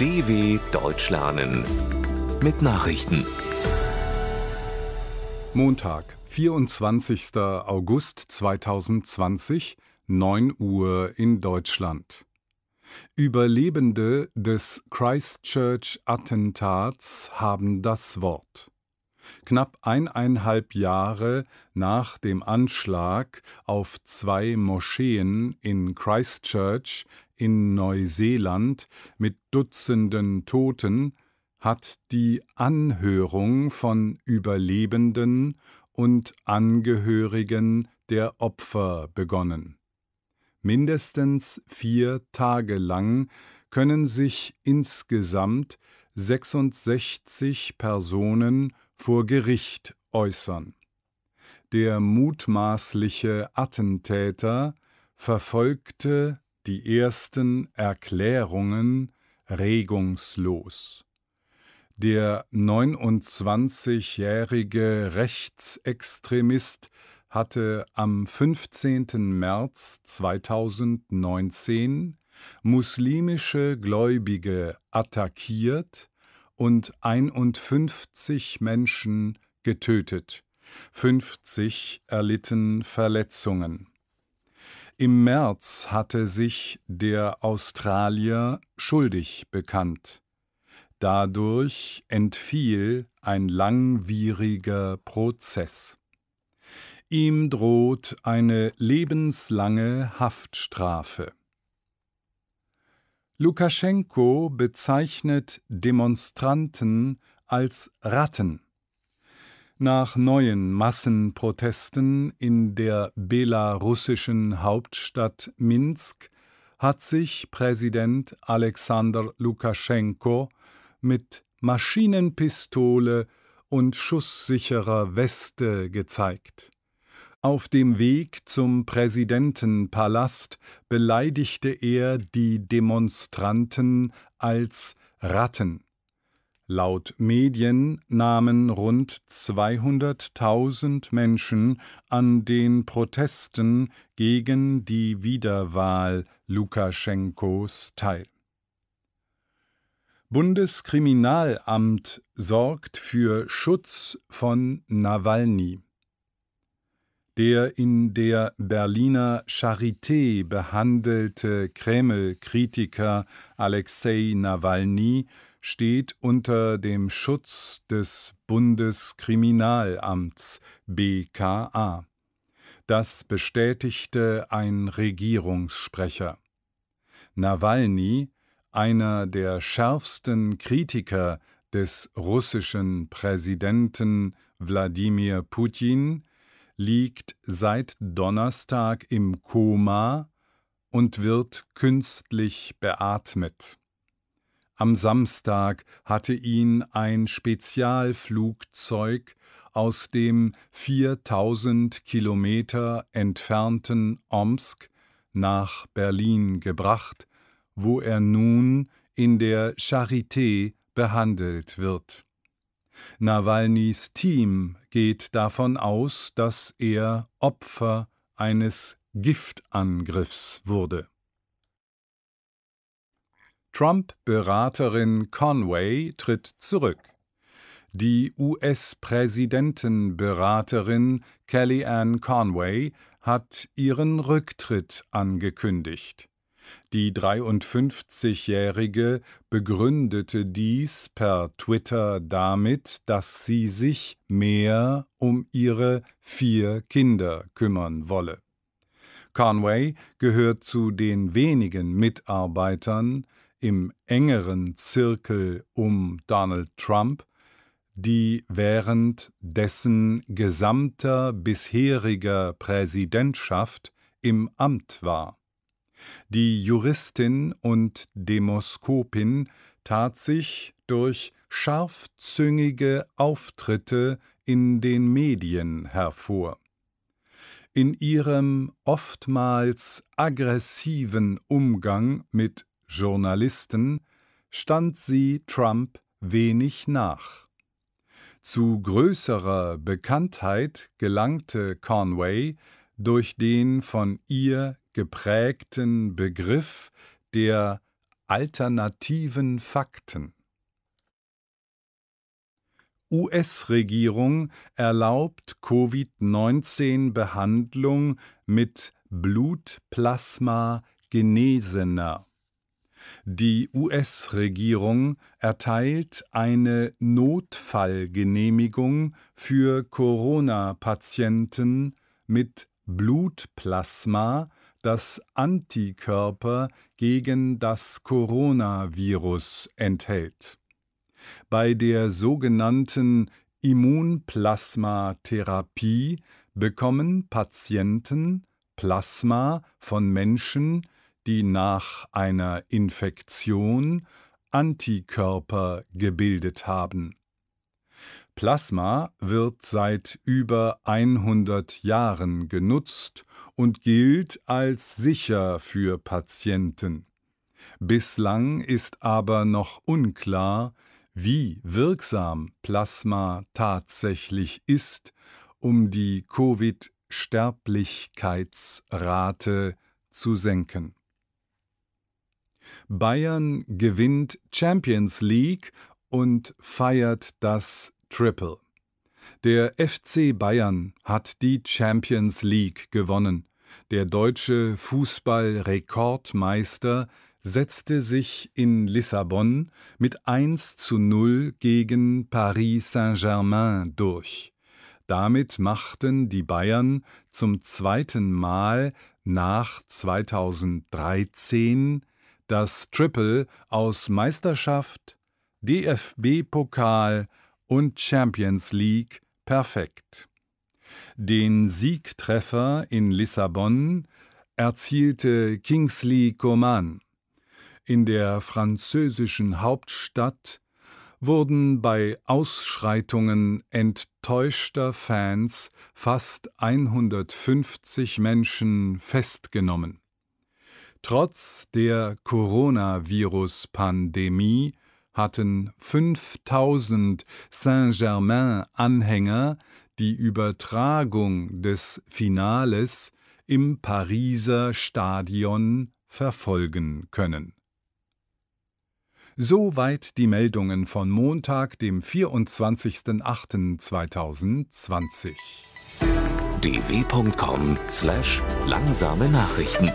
DW Deutsch lernen mit Nachrichten. Montag, 24. August 2020, 9 Uhr in Deutschland. Überlebende des Christchurch-Attentats haben das Wort. Knapp eineinhalb Jahre nach dem Anschlag auf zwei Moscheen in Christchurch in Neuseeland mit Dutzenden Toten hat die Anhörung von Überlebenden und Angehörigen der Opfer begonnen. Mindestens vier Tage lang können sich insgesamt 66 Personen vor Gericht äußern. Der mutmaßliche Attentäter verfolgte die ersten Erklärungen regungslos. Der 29-jährige Rechtsextremist hatte am 15. März 2019 muslimische Gläubige attackiert und 51 Menschen getötet, 50 erlitten Verletzungen. Im März hatte sich der Australier schuldig bekannt. Dadurch entfiel ein langwieriger Prozess. Ihm droht eine lebenslange Haftstrafe. Lukaschenko bezeichnet Demonstranten als Ratten. Nach neuen Massenprotesten in der belarussischen Hauptstadt Minsk hat sich Präsident Alexander Lukaschenko mit Maschinenpistole und schusssicherer Weste gezeigt. Auf dem Weg zum Präsidentenpalast beleidigte er die Demonstranten als Ratten. Laut Medien nahmen rund 200.000 Menschen an den Protesten gegen die Wiederwahl Lukaschenkos teil. Bundeskriminalamt sorgt für Schutz von Nawalny. Der in der Berliner Charité behandelte Kreml-Kritiker Alexei Nawalny steht unter dem Schutz des Bundeskriminalamts BKA. Das bestätigte ein Regierungssprecher. Nawalny, einer der schärfsten Kritiker des russischen Präsidenten Wladimir Putin, liegt seit Donnerstag im Koma und wird künstlich beatmet. Am Samstag hatte ihn ein Spezialflugzeug aus dem 4000 Kilometer entfernten Omsk nach Berlin gebracht, wo er nun in der Charité behandelt wird. Nawalnys Team geht davon aus, dass er Opfer eines Giftangriffs wurde. Trump-Beraterin Conway tritt zurück. Die US-Präsidentenberaterin Kellyanne Conway hat ihren Rücktritt angekündigt. Die 53-Jährige begründete dies per Twitter damit, dass sie sich mehr um ihre vier Kinder kümmern wolle. Conway gehört zu den wenigen Mitarbeitern, im engeren Zirkel um Donald Trump, die während dessen gesamter bisheriger Präsidentschaft im Amt war. Die Juristin und Demoskopin tat sich durch scharfzüngige Auftritte in den Medien hervor. In ihrem oftmals aggressiven Umgang mit Journalisten stand sie Trump wenig nach. Zu größerer Bekanntheit gelangte Conway durch den von ihr geprägten Begriff der alternativen Fakten. US-Regierung erlaubt Covid-19-Behandlung mit Blutplasma Genesener. Die US-Regierung erteilt eine Notfallgenehmigung für Corona-Patienten mit Blutplasma, das Antikörper gegen das Coronavirus enthält. Bei der sogenannten Immunplasmatherapie bekommen Patienten Plasma von Menschen, die nach einer Infektion Antikörper gebildet haben. Plasma wird seit über 100 Jahren genutzt und gilt als sicher für Patienten. Bislang ist aber noch unklar, wie wirksam Plasma tatsächlich ist, um die Covid-Sterblichkeitsrate zu senken. Bayern gewinnt Champions League und feiert das Triple. Der FC Bayern hat die Champions League gewonnen. Der deutsche Fußballrekordmeister setzte sich in Lissabon mit 1 zu 0 gegen Paris Saint-Germain durch. Damit machten die Bayern zum zweiten Mal nach 2013 das Triple aus Meisterschaft, DFB-Pokal und Champions League perfekt. Den Siegtreffer in Lissabon erzielte Kingsley Coman. In der französischen Hauptstadt wurden bei Ausschreitungen enttäuschter Fans fast 150 Menschen festgenommen. Trotz der Coronavirus-Pandemie hatten 5000 Saint-Germain-Anhänger die Übertragung des Finales im Pariser Stadion verfolgen können Soweit die Meldungen von Montag, dem 24.08.2020. dw.com/langsame Nachrichten